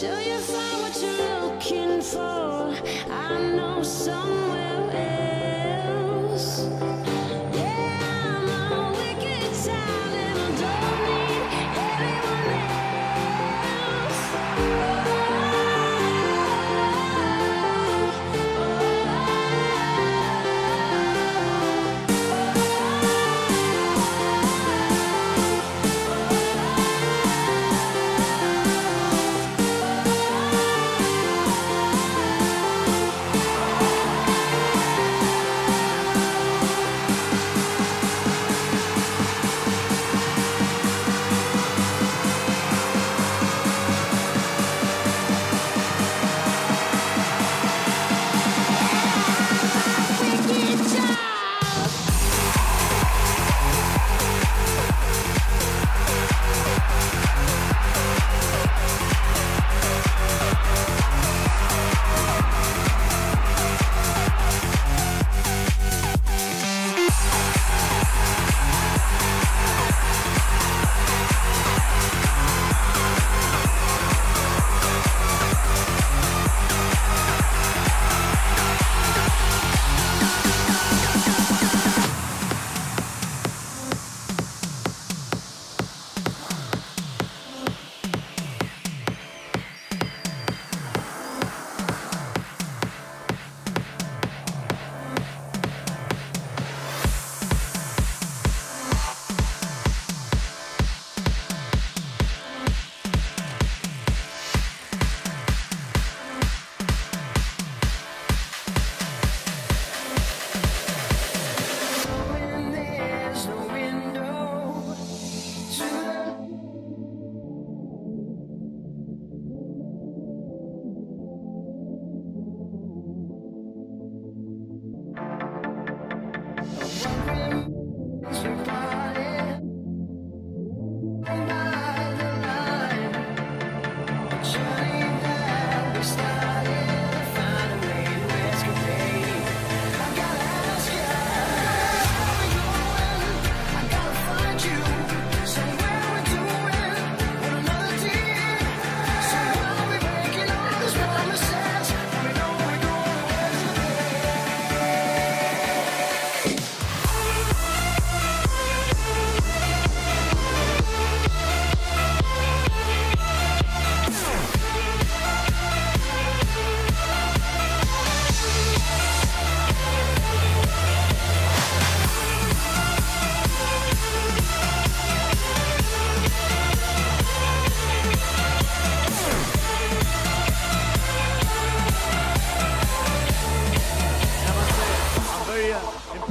till you find what you're looking for. I know somewhere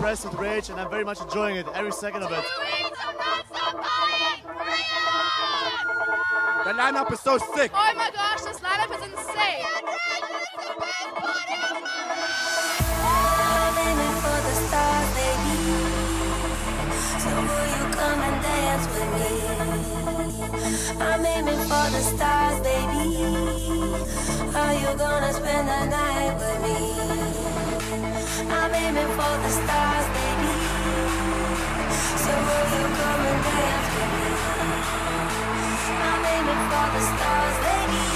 impressed with Rage and I'm very much enjoying it, every second of it. The lineup is so sick. Oh my gosh, this lineup is insane. I'm aiming for the stars, baby. So will you come and dance with me? I'm aiming for the stars, baby. Are you gonna spend the night with me? I'm aiming for the stars, baby. So will you come and dance with me? I'm aiming for the stars, baby.